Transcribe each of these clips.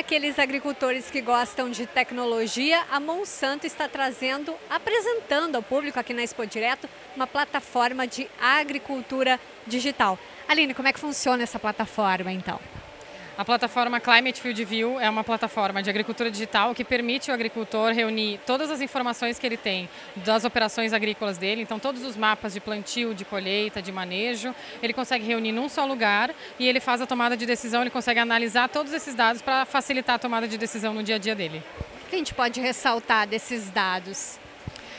aqueles agricultores que gostam de tecnologia, a Monsanto está trazendo, apresentando ao público aqui na Expo Direto, uma plataforma de agricultura digital. Aline, como é que funciona essa plataforma então? A plataforma Climate Field View é uma plataforma de agricultura digital que permite o agricultor reunir todas as informações que ele tem das operações agrícolas dele, então todos os mapas de plantio, de colheita, de manejo, ele consegue reunir num só lugar e ele faz a tomada de decisão, ele consegue analisar todos esses dados para facilitar a tomada de decisão no dia a dia dele. O que a gente pode ressaltar desses dados?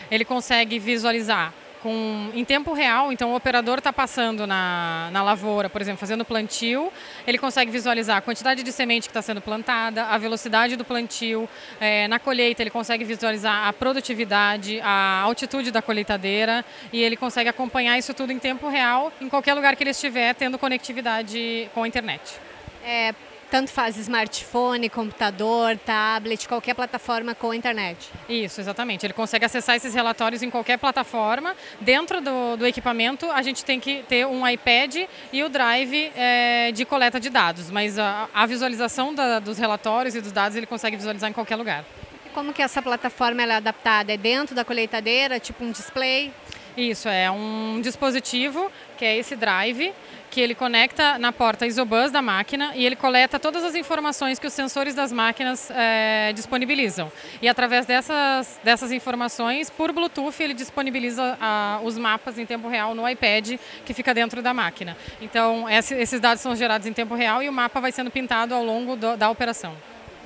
Ele consegue visualizar com, em tempo real, então o operador está passando na, na lavoura, por exemplo, fazendo plantio, ele consegue visualizar a quantidade de semente que está sendo plantada, a velocidade do plantio, é, na colheita ele consegue visualizar a produtividade, a altitude da colheitadeira e ele consegue acompanhar isso tudo em tempo real, em qualquer lugar que ele estiver, tendo conectividade com a internet. É, tanto faz smartphone, computador, tablet, qualquer plataforma com internet. Isso, exatamente. Ele consegue acessar esses relatórios em qualquer plataforma. Dentro do, do equipamento, a gente tem que ter um iPad e o Drive é, de coleta de dados, mas a, a visualização da, dos relatórios e dos dados ele consegue visualizar em qualquer lugar. E como que essa plataforma é adaptada? É dentro da colheitadeira, tipo um display? Isso, é um dispositivo que é esse drive, que ele conecta na porta Isobus da máquina e ele coleta todas as informações que os sensores das máquinas é, disponibilizam. E através dessas, dessas informações, por Bluetooth, ele disponibiliza a, os mapas em tempo real no iPad que fica dentro da máquina. Então, esse, esses dados são gerados em tempo real e o mapa vai sendo pintado ao longo do, da operação.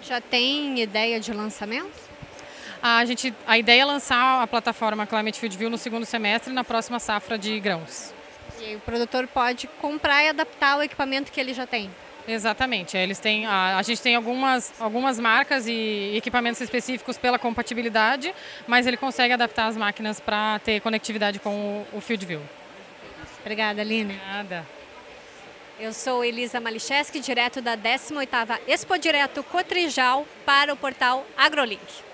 Já tem ideia de lançamento? A, gente, a ideia é lançar a plataforma Climate Field View no segundo semestre na próxima safra de grãos. E o produtor pode comprar e adaptar o equipamento que ele já tem. Exatamente. Eles têm, a, a, gente tem algumas, algumas marcas e equipamentos específicos pela compatibilidade, mas ele consegue adaptar as máquinas para ter conectividade com o, o Field View. Obrigada, Aline. Nada. Eu sou Elisa Malicheski, direto da 18ª Expo Direto Cotrijal para o portal AgroLink.